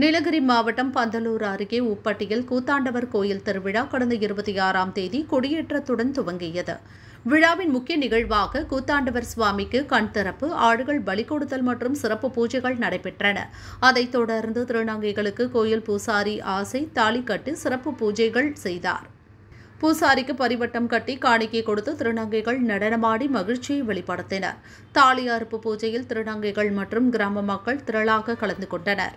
நீலகிரி மாவட்டம் பந்தலூர் அருகே உப்பட்டியில் கூத்தாண்டவர் கோயில் திருவிழா கடந்த இருபத்தி ஆறாம் தேதி கொடியேற்றத்துடன் துவங்கியது. விழாவின் முக்கிய நிகழ்வாக கூத்தாண்டவர் சுவாமிக்கு கண் திறப்பு ஆடுகள் பலிகொடுத்தல் மற்றும் சிறப்பு பூஜைகள் நடைபெற்றன. அதைத் தொடர்ந்து திருநங்கைகளுக்கு கோயில் பூசாரி ஆசை தாலி கட்டி சிறப்பு பூஜைகள் செய்தார். பூசாரிக்கு பரிவட்டம் கட்டி காணிக்கை கொடுத்து திருநங்கைகள் நடனமாடி மகிழ்ச்சியை வெளிப்படுத்தினர். தாலி அறுப்பு பூஜையில் திருநங்கைகள் மற்றும் கிராம மக்கள் திரளாக கலந்து கொண்டனர்.